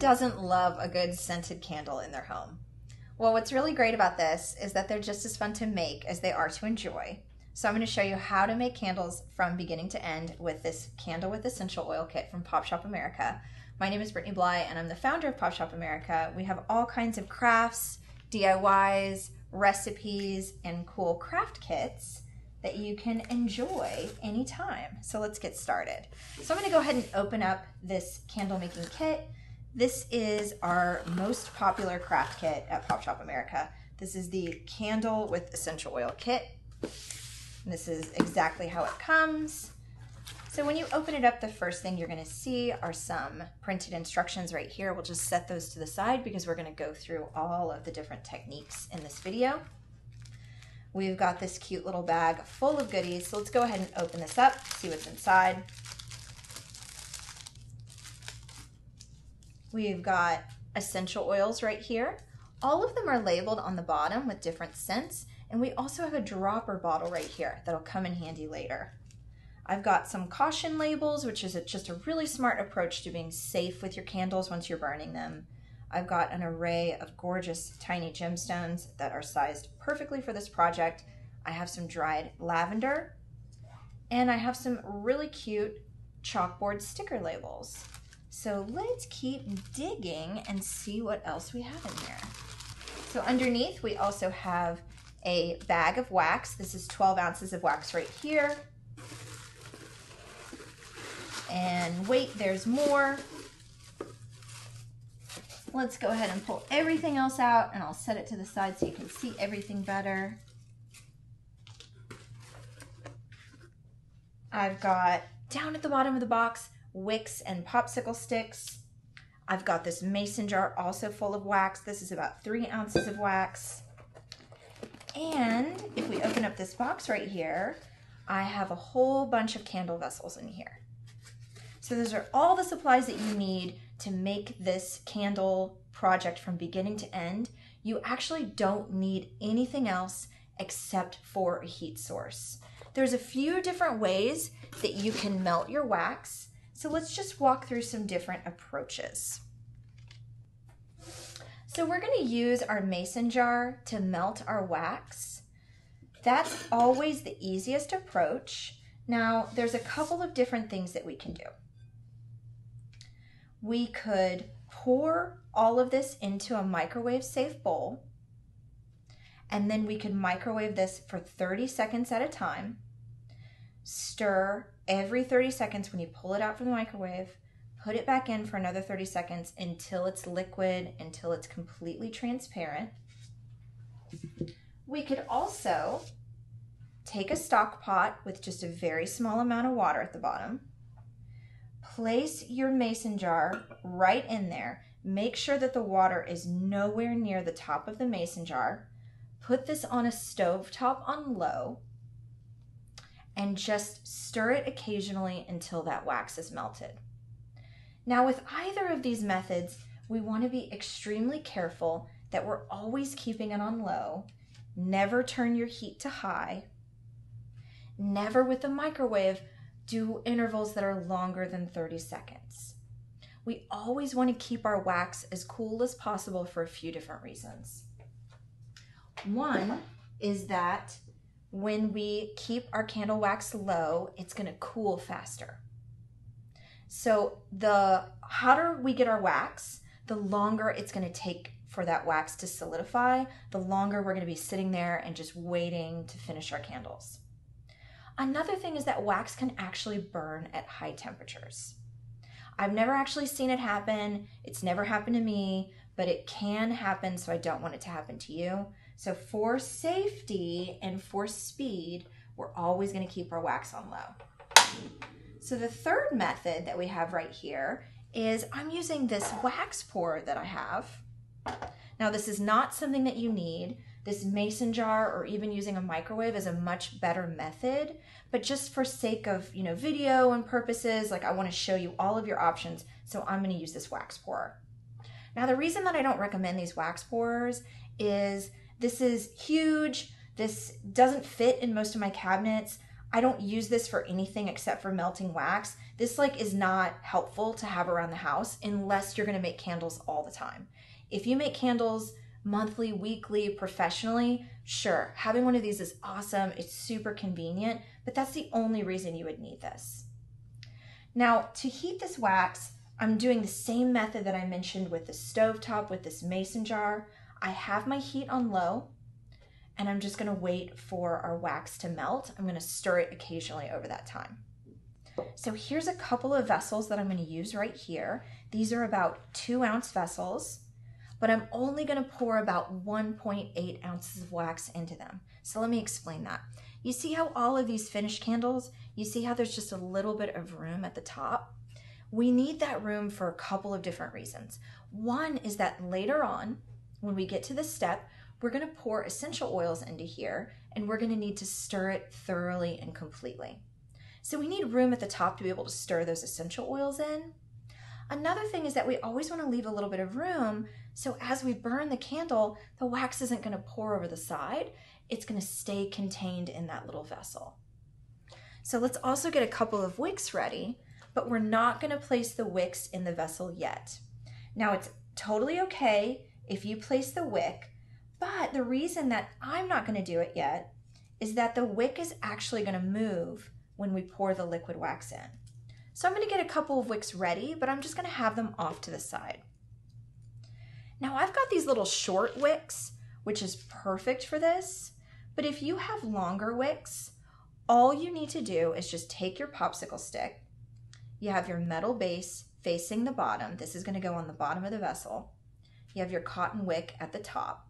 doesn't love a good scented candle in their home? Well, what's really great about this is that they're just as fun to make as they are to enjoy. So I'm going to show you how to make candles from beginning to end with this Candle with Essential Oil kit from Pop Shop America. My name is Brittany Bly and I'm the founder of Pop Shop America. We have all kinds of crafts, DIYs, recipes, and cool craft kits that you can enjoy anytime. So let's get started. So I'm gonna go ahead and open up this candle making kit. This is our most popular craft kit at Pop Shop America. This is the Candle with Essential Oil kit. And this is exactly how it comes. So when you open it up, the first thing you're gonna see are some printed instructions right here. We'll just set those to the side because we're gonna go through all of the different techniques in this video. We've got this cute little bag full of goodies. So let's go ahead and open this up, see what's inside. We've got essential oils right here. All of them are labeled on the bottom with different scents. And we also have a dropper bottle right here that'll come in handy later. I've got some caution labels, which is a, just a really smart approach to being safe with your candles once you're burning them. I've got an array of gorgeous tiny gemstones that are sized perfectly for this project. I have some dried lavender, and I have some really cute chalkboard sticker labels. So let's keep digging and see what else we have in there. So underneath, we also have a bag of wax. This is 12 ounces of wax right here. And wait, there's more. Let's go ahead and pull everything else out and I'll set it to the side so you can see everything better. I've got down at the bottom of the box, wicks and popsicle sticks. I've got this mason jar also full of wax. This is about three ounces of wax. And if we open up this box right here, I have a whole bunch of candle vessels in here. So those are all the supplies that you need to make this candle project from beginning to end. You actually don't need anything else except for a heat source. There's a few different ways that you can melt your wax. So let's just walk through some different approaches. So we're gonna use our mason jar to melt our wax. That's always the easiest approach. Now, there's a couple of different things that we can do we could pour all of this into a microwave safe bowl and then we could microwave this for 30 seconds at a time. Stir every 30 seconds when you pull it out from the microwave. Put it back in for another 30 seconds until it's liquid, until it's completely transparent. We could also take a stock pot with just a very small amount of water at the bottom place your mason jar right in there. Make sure that the water is nowhere near the top of the mason jar. Put this on a stove top on low and just stir it occasionally until that wax is melted. Now with either of these methods, we want to be extremely careful that we're always keeping it on low. Never turn your heat to high. Never with the microwave do intervals that are longer than 30 seconds. We always want to keep our wax as cool as possible for a few different reasons. One is that when we keep our candle wax low, it's going to cool faster. So the hotter we get our wax, the longer it's going to take for that wax to solidify, the longer we're going to be sitting there and just waiting to finish our candles. Another thing is that wax can actually burn at high temperatures. I've never actually seen it happen. It's never happened to me, but it can happen, so I don't want it to happen to you. So for safety and for speed, we're always gonna keep our wax on low. So the third method that we have right here is I'm using this wax pour that I have. Now this is not something that you need. This mason jar or even using a microwave is a much better method, but just for sake of, you know, video and purposes, like I want to show you all of your options, so I'm going to use this wax pour. Now the reason that I don't recommend these wax pourers is this is huge, this doesn't fit in most of my cabinets. I don't use this for anything except for melting wax. This like is not helpful to have around the house unless you're going to make candles all the time. If you make candles monthly, weekly, professionally, sure, having one of these is awesome. It's super convenient, but that's the only reason you would need this. Now, to heat this wax, I'm doing the same method that I mentioned with the stove top with this mason jar. I have my heat on low and I'm just gonna wait for our wax to melt. I'm gonna stir it occasionally over that time. So here's a couple of vessels that I'm gonna use right here. These are about two ounce vessels, but I'm only gonna pour about 1.8 ounces of wax into them. So let me explain that. You see how all of these finished candles, you see how there's just a little bit of room at the top? We need that room for a couple of different reasons. One is that later on, when we get to this step, we're going to pour essential oils into here and we're going to need to stir it thoroughly and completely. So we need room at the top to be able to stir those essential oils in. Another thing is that we always want to leave a little bit of room so as we burn the candle, the wax isn't going to pour over the side. It's going to stay contained in that little vessel. So let's also get a couple of wicks ready, but we're not going to place the wicks in the vessel yet. Now it's totally okay if you place the wick but the reason that I'm not going to do it yet is that the wick is actually going to move when we pour the liquid wax in. So I'm going to get a couple of wicks ready, but I'm just going to have them off to the side. Now I've got these little short wicks, which is perfect for this. But if you have longer wicks, all you need to do is just take your popsicle stick. You have your metal base facing the bottom. This is going to go on the bottom of the vessel. You have your cotton wick at the top.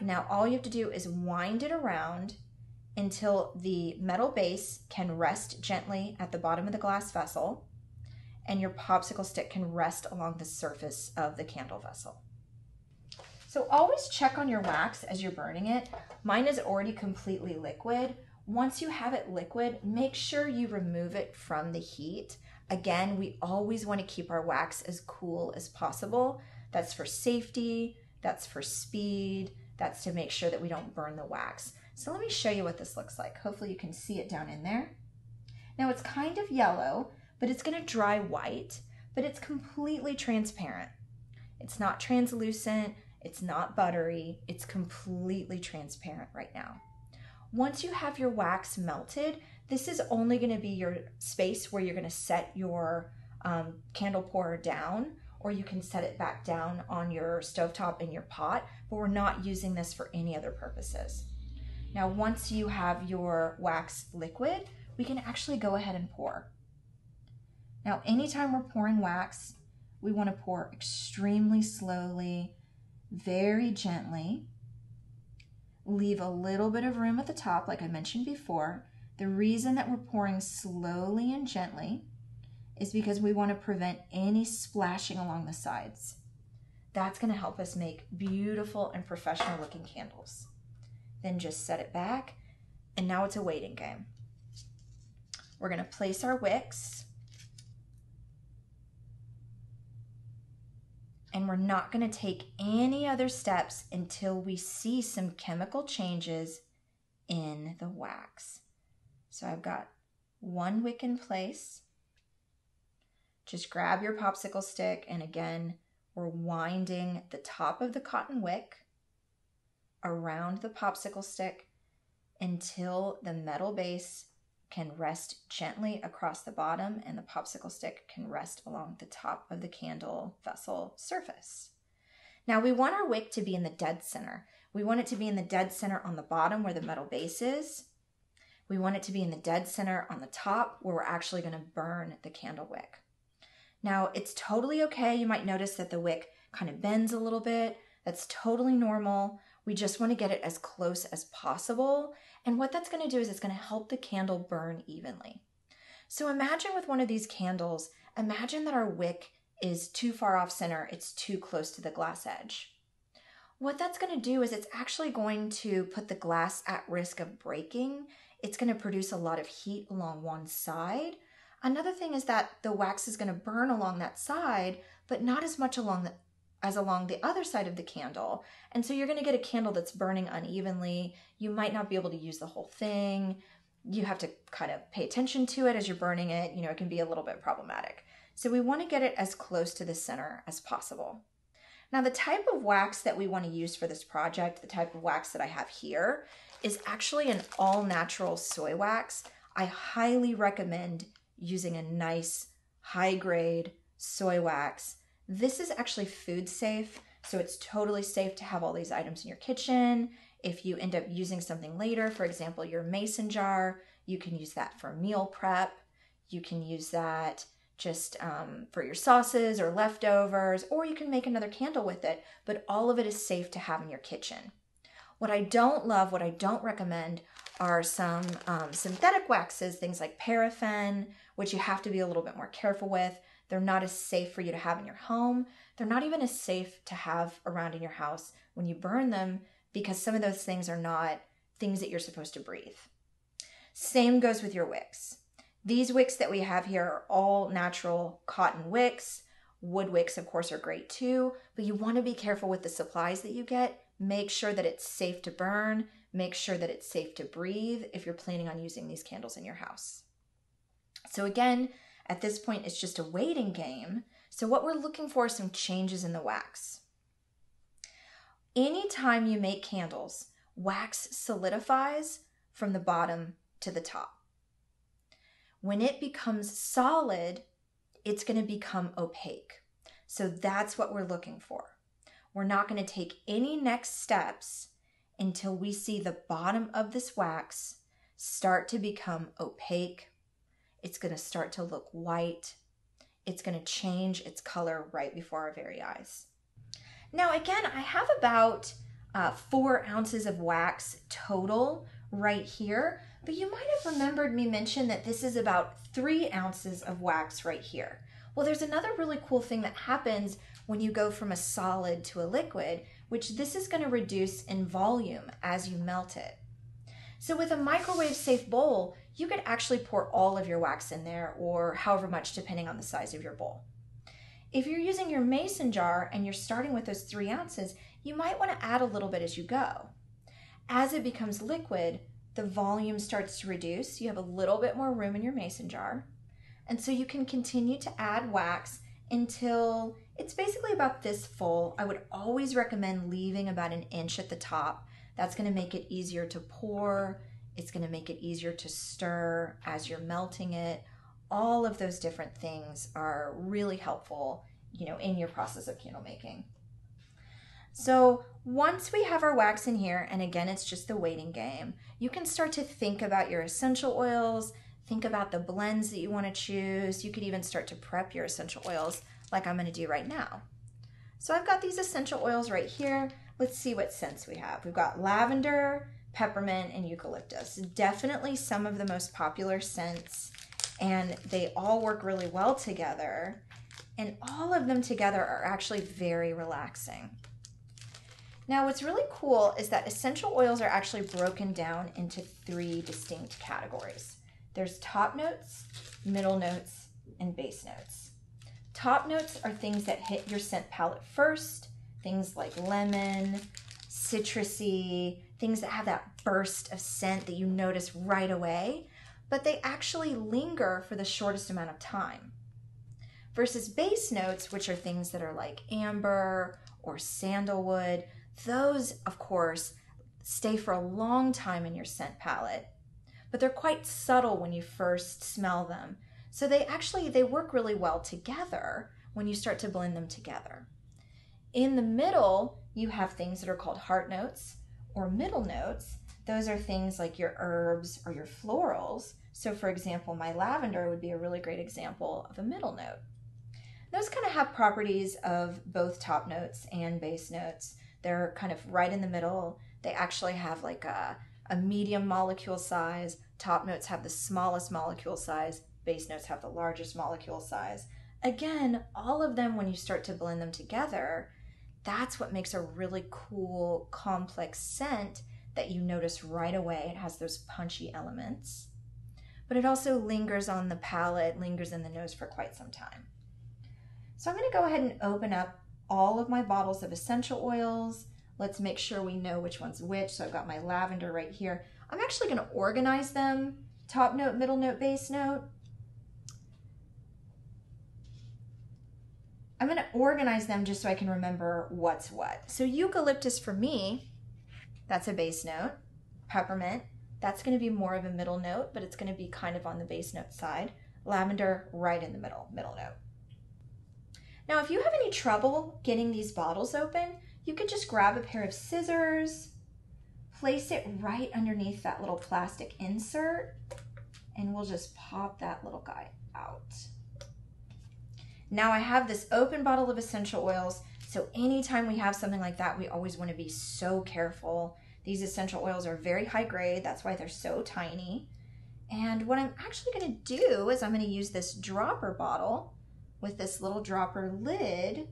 Now all you have to do is wind it around until the metal base can rest gently at the bottom of the glass vessel and your popsicle stick can rest along the surface of the candle vessel. So always check on your wax as you're burning it. Mine is already completely liquid. Once you have it liquid, make sure you remove it from the heat. Again, we always want to keep our wax as cool as possible. That's for safety, that's for speed, that's to make sure that we don't burn the wax. So let me show you what this looks like. Hopefully you can see it down in there. Now it's kind of yellow, but it's gonna dry white, but it's completely transparent. It's not translucent, it's not buttery, it's completely transparent right now. Once you have your wax melted, this is only gonna be your space where you're gonna set your um, candle pourer down or you can set it back down on your stovetop in your pot, but we're not using this for any other purposes. Now, once you have your wax liquid, we can actually go ahead and pour. Now, anytime we're pouring wax, we want to pour extremely slowly, very gently. Leave a little bit of room at the top, like I mentioned before. The reason that we're pouring slowly and gently is because we want to prevent any splashing along the sides. That's going to help us make beautiful and professional looking candles. Then just set it back, and now it's a waiting game. We're going to place our wicks, and we're not going to take any other steps until we see some chemical changes in the wax. So I've got one wick in place. Just grab your popsicle stick and again, we're winding the top of the cotton wick around the popsicle stick until the metal base can rest gently across the bottom and the popsicle stick can rest along the top of the candle vessel surface. Now we want our wick to be in the dead center. We want it to be in the dead center on the bottom where the metal base is. We want it to be in the dead center on the top where we're actually going to burn the candle wick. Now, it's totally okay. You might notice that the wick kind of bends a little bit. That's totally normal. We just want to get it as close as possible. And what that's going to do is it's going to help the candle burn evenly. So imagine with one of these candles, imagine that our wick is too far off center, it's too close to the glass edge. What that's going to do is it's actually going to put the glass at risk of breaking. It's going to produce a lot of heat along one side, Another thing is that the wax is going to burn along that side, but not as much along the, as along the other side of the candle. And so you're going to get a candle that's burning unevenly. You might not be able to use the whole thing. you have to kind of pay attention to it as you're burning it. You know, it can be a little bit problematic. So we want to get it as close to the center as possible. Now, the type of wax that we want to use for this project, the type of wax that I have here, is actually an all natural soy wax. I highly recommend using a nice high grade soy wax. This is actually food safe, so it's totally safe to have all these items in your kitchen. If you end up using something later, for example, your mason jar, you can use that for meal prep. You can use that just um, for your sauces or leftovers, or you can make another candle with it, but all of it is safe to have in your kitchen. What I don't love, what I don't recommend, are some um, synthetic waxes, things like paraffin, which you have to be a little bit more careful with. They're not as safe for you to have in your home. They're not even as safe to have around in your house when you burn them because some of those things are not things that you're supposed to breathe. Same goes with your wicks. These wicks that we have here are all natural cotton wicks. Wood wicks, of course, are great too, but you want to be careful with the supplies that you get. Make sure that it's safe to burn. Make sure that it's safe to breathe if you're planning on using these candles in your house. So, again, at this point, it's just a waiting game. So, what we're looking for is some changes in the wax. Anytime you make candles, wax solidifies from the bottom to the top. When it becomes solid, it's going to become opaque. So that's what we're looking for. We're not going to take any next steps until we see the bottom of this wax start to become opaque. It's going to start to look white. It's going to change its color right before our very eyes. Now, again, I have about uh, four ounces of wax total right here, but you might have remembered me mention that this is about three ounces of wax right here. Well, there's another really cool thing that happens when you go from a solid to a liquid, which this is going to reduce in volume as you melt it. So with a microwave safe bowl, you could actually pour all of your wax in there or however much depending on the size of your bowl. If you're using your mason jar and you're starting with those three ounces, you might want to add a little bit as you go. As it becomes liquid, the volume starts to reduce. You have a little bit more room in your mason jar. And so you can continue to add wax until it's basically about this full. I would always recommend leaving about an inch at the top. That's going to make it easier to pour. It's going to make it easier to stir as you're melting it. All of those different things are really helpful, you know, in your process of candle making. So once we have our wax in here, and again, it's just the waiting game, you can start to think about your essential oils, think about the blends that you want to choose. You could even start to prep your essential oils like I'm going to do right now. So I've got these essential oils right here. Let's see what scents we have. We've got lavender, peppermint, and eucalyptus. Definitely some of the most popular scents, and they all work really well together. And all of them together are actually very relaxing. Now, what's really cool is that essential oils are actually broken down into three distinct categories. There's top notes, middle notes, and base notes. Top notes are things that hit your scent palette first, things like lemon, citrusy, things that have that burst of scent that you notice right away, but they actually linger for the shortest amount of time. Versus base notes, which are things that are like amber or sandalwood, those, of course, stay for a long time in your scent palette, but they're quite subtle when you first smell them. So they actually they work really well together when you start to blend them together. In the middle, you have things that are called heart notes or middle notes. Those are things like your herbs or your florals. So for example, my lavender would be a really great example of a middle note. Those kind of have properties of both top notes and base notes. They're kind of right in the middle. They actually have like a, a medium molecule size. Top notes have the smallest molecule size. Base notes have the largest molecule size. Again, all of them, when you start to blend them together, that's what makes a really cool, complex scent that you notice right away. It has those punchy elements, but it also lingers on the palate, lingers in the nose for quite some time. So I'm going to go ahead and open up all of my bottles of essential oils. Let's make sure we know which one's which. So I've got my lavender right here. I'm actually going to organize them top note, middle note, base note. I'm going to organize them just so I can remember what's what. So eucalyptus for me, that's a base note. Peppermint, that's going to be more of a middle note, but it's going to be kind of on the base note side. Lavender, right in the middle, middle note. Now, if you have any trouble getting these bottles open, you could just grab a pair of scissors, place it right underneath that little plastic insert, and we'll just pop that little guy out. Now I have this open bottle of essential oils, so anytime we have something like that, we always want to be so careful. These essential oils are very high grade, that's why they're so tiny. And what I'm actually going to do is I'm going to use this dropper bottle with this little dropper lid.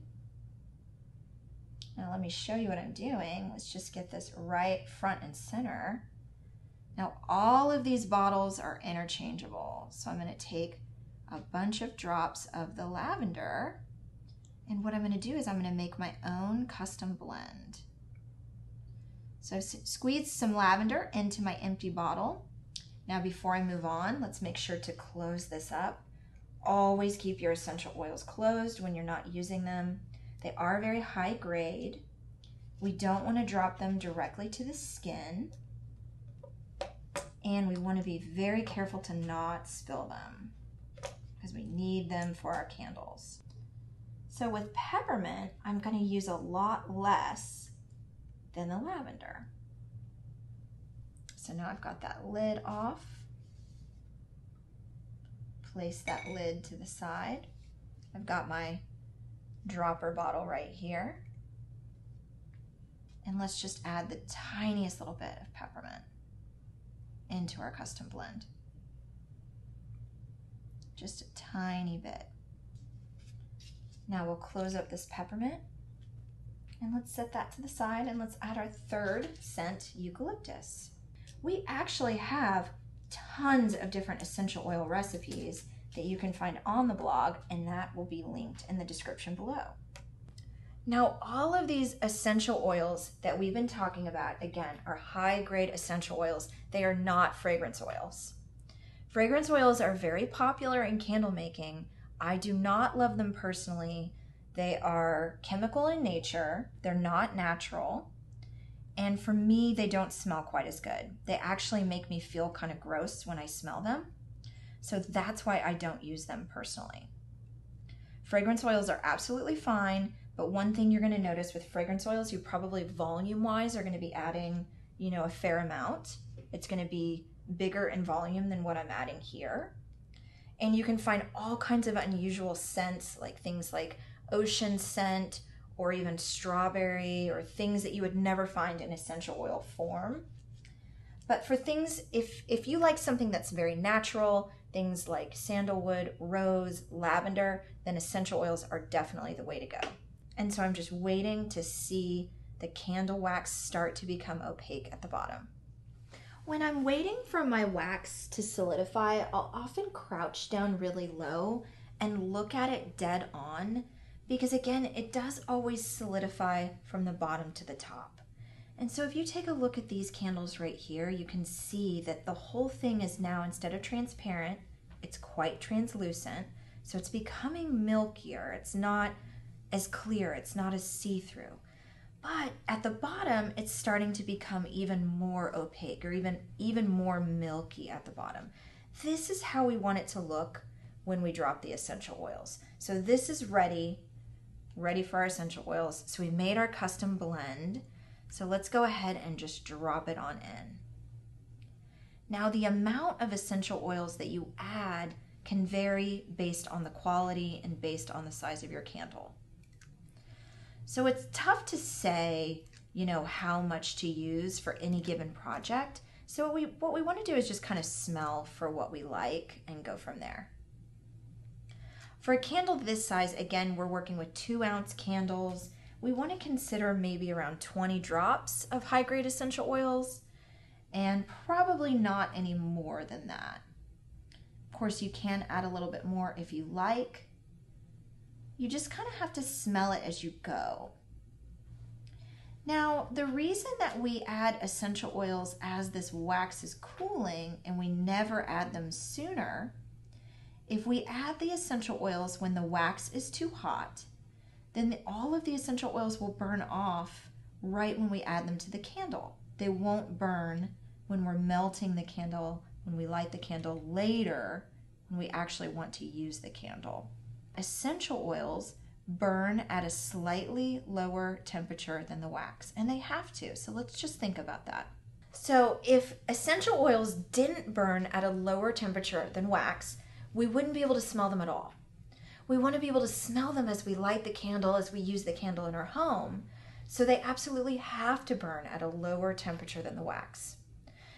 Now let me show you what I'm doing. Let's just get this right front and center. Now all of these bottles are interchangeable. So I'm going to take a bunch of drops of the lavender and what I'm going to do is I'm going to make my own custom blend. So squeeze some lavender into my empty bottle. Now before I move on, let's make sure to close this up. Always keep your essential oils closed when you're not using them. They are very high grade. We don't want to drop them directly to the skin. And we want to be very careful to not spill them we need them for our candles. So with peppermint, I'm going to use a lot less than the lavender. So now I've got that lid off. Place that lid to the side. I've got my dropper bottle right here. And let's just add the tiniest little bit of peppermint into our custom blend just a tiny bit. Now we'll close up this peppermint and let's set that to the side and let's add our third scent, eucalyptus. We actually have tons of different essential oil recipes that you can find on the blog and that will be linked in the description below. Now, all of these essential oils that we've been talking about, again, are high grade essential oils. They are not fragrance oils. Fragrance oils are very popular in candle making. I do not love them personally. They are chemical in nature, they're not natural. And for me, they don't smell quite as good. They actually make me feel kind of gross when I smell them. So that's why I don't use them personally. Fragrance oils are absolutely fine, but one thing you're going to notice with fragrance oils, you probably volume wise are going to be adding, you know, a fair amount. It's going to be bigger in volume than what I'm adding here. And you can find all kinds of unusual scents, like things like ocean scent or even strawberry or things that you would never find in essential oil form. But for things, if, if you like something that's very natural, things like sandalwood, rose, lavender, then essential oils are definitely the way to go. And so I'm just waiting to see the candle wax start to become opaque at the bottom. When I'm waiting for my wax to solidify, I'll often crouch down really low and look at it dead on because again, it does always solidify from the bottom to the top. And so if you take a look at these candles right here, you can see that the whole thing is now, instead of transparent, it's quite translucent. So it's becoming milkier. It's not as clear, it's not as see-through. But at the bottom, it's starting to become even more opaque or even, even more milky at the bottom. This is how we want it to look when we drop the essential oils. So this is ready, ready for our essential oils. So we made our custom blend. So let's go ahead and just drop it on in. Now the amount of essential oils that you add can vary based on the quality and based on the size of your candle. So it's tough to say, you know, how much to use for any given project. So what we what we want to do is just kind of smell for what we like and go from there. For a candle this size, again, we're working with two ounce candles. We want to consider maybe around 20 drops of high grade essential oils and probably not any more than that. Of course, you can add a little bit more if you like, you just kind of have to smell it as you go. Now, the reason that we add essential oils as this wax is cooling and we never add them sooner, if we add the essential oils when the wax is too hot, then the, all of the essential oils will burn off right when we add them to the candle. They won't burn when we're melting the candle, when we light the candle later, when we actually want to use the candle. Essential oils burn at a slightly lower temperature than the wax, and they have to. So let's just think about that. So, if essential oils didn't burn at a lower temperature than wax, we wouldn't be able to smell them at all. We want to be able to smell them as we light the candle, as we use the candle in our home. So, they absolutely have to burn at a lower temperature than the wax.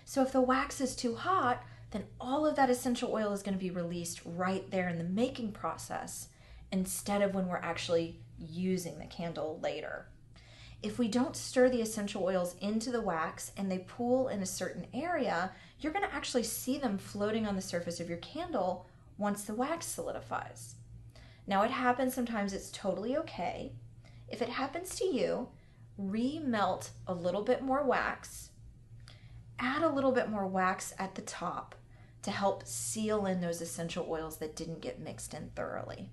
So, if the wax is too hot, then all of that essential oil is going to be released right there in the making process instead of when we're actually using the candle later. If we don't stir the essential oils into the wax and they pool in a certain area, you're going to actually see them floating on the surface of your candle once the wax solidifies. Now, it happens sometimes, it's totally okay. If it happens to you, remelt a little bit more wax, add a little bit more wax at the top to help seal in those essential oils that didn't get mixed in thoroughly.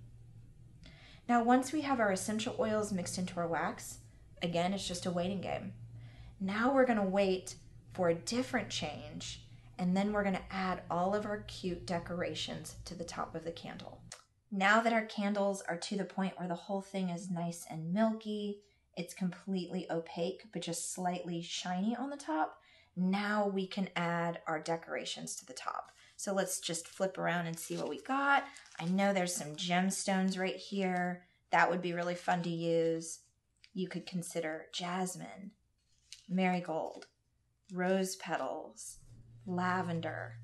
Now, once we have our essential oils mixed into our wax, again, it's just a waiting game. Now we're going to wait for a different change, and then we're going to add all of our cute decorations to the top of the candle. Now that our candles are to the point where the whole thing is nice and milky, it's completely opaque but just slightly shiny on the top, now we can add our decorations to the top. So let's just flip around and see what we got. I know there's some gemstones right here. That would be really fun to use. You could consider jasmine, marigold, rose petals, lavender,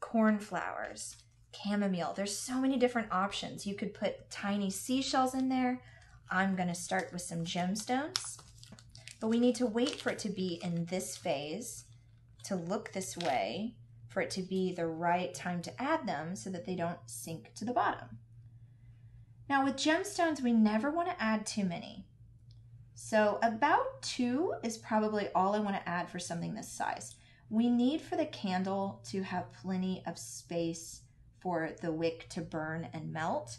cornflowers, chamomile. There's so many different options. You could put tiny seashells in there. I'm going to start with some gemstones. But we need to wait for it to be in this phase, to look this way, for it to be the right time to add them so that they don't sink to the bottom. Now with gemstones, we never want to add too many. So about two is probably all I want to add for something this size. We need for the candle to have plenty of space for the wick to burn and melt.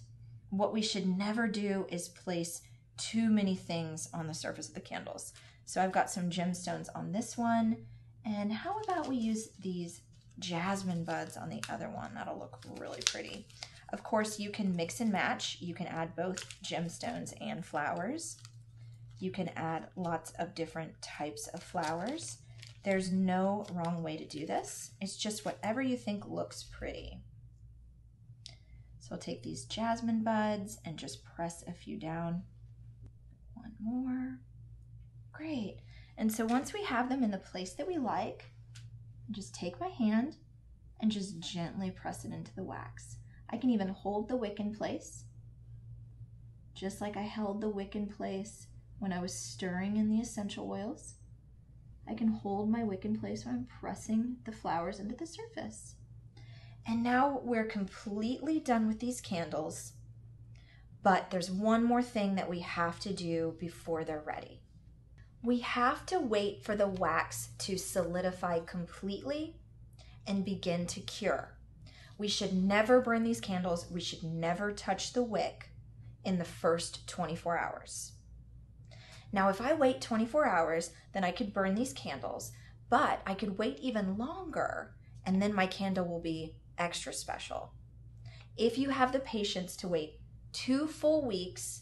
What we should never do is place too many things on the surface of the candles. So I've got some gemstones on this one. And how about we use these jasmine buds on the other one. That'll look really pretty. Of course, you can mix and match. You can add both gemstones and flowers. You can add lots of different types of flowers. There's no wrong way to do this. It's just whatever you think looks pretty. So I'll take these jasmine buds and just press a few down. One more. Great. And so once we have them in the place that we like, just take my hand and just gently press it into the wax. I can even hold the wick in place, just like I held the wick in place when I was stirring in the essential oils. I can hold my wick in place when I'm pressing the flowers into the surface. And now we're completely done with these candles, but there's one more thing that we have to do before they're ready. We have to wait for the wax to solidify completely and begin to cure. We should never burn these candles. We should never touch the wick in the first 24 hours. Now, if I wait 24 hours, then I could burn these candles, but I could wait even longer and then my candle will be extra special. If you have the patience to wait two full weeks,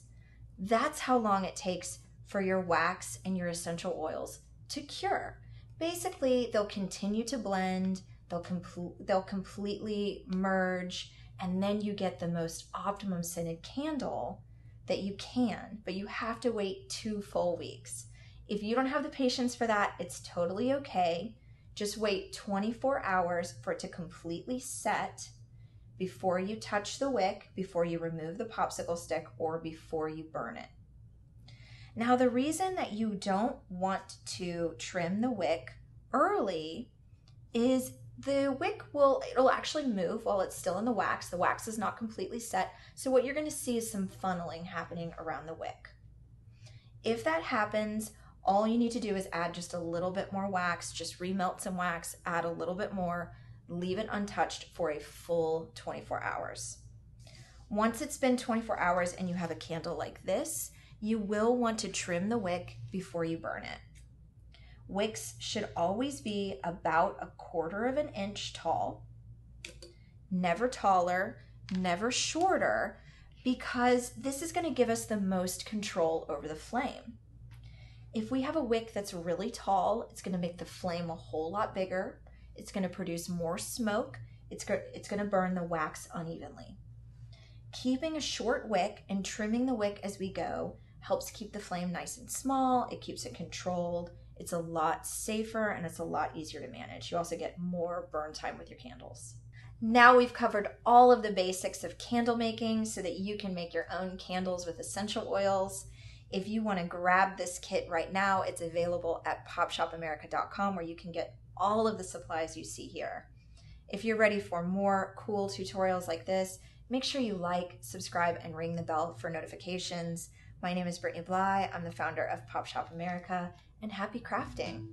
that's how long it takes for your wax and your essential oils to cure. Basically, they'll continue to blend, they'll, com- they'll completely merge, and then you get the most optimum scented candle that you can, but you have to wait two full weeks. If you don't have the patience for that, it's totally okay. Just wait 24 hours for it to completely set before you touch the wick, before you remove the popsicle stick, or before you burn it. Now, the reason that you don't want to trim the wick early is the wick will it'll actually move while it's still in the wax. The wax is not completely set. So what you're going to see is some funneling happening around the wick. If that happens, all you need to do is add just a little bit more wax, just remelt some wax, add a little bit more, leave it untouched for a full 24 hours. Once it's been 24 hours and you have a candle like this, you will want to trim the wick before you burn it. Wicks should always be about a quarter of an inch tall, never taller, never shorter, because this is going to give us the most control over the flame. If we have a wick that's really tall, it's going to make the flame a whole lot bigger. It's going to produce more smoke. It's, go- it's going to burn the wax unevenly. Keeping a short wick and trimming the wick as we go helps keep the flame nice and small. It keeps it controlled. It's a lot safer and it's a lot easier to manage. You also get more burn time with your candles. Now we've covered all of the basics of candle making so that you can make your own candles with essential oils. If you want to grab this kit right now, it's available at popshopamerica.com where you can get all of the supplies you see here. If you're ready for more cool tutorials like this, make sure you like, subscribe, and ring the bell for notifications. My name is Brittany Bly. I'm the founder of Pop Shop America, and happy crafting!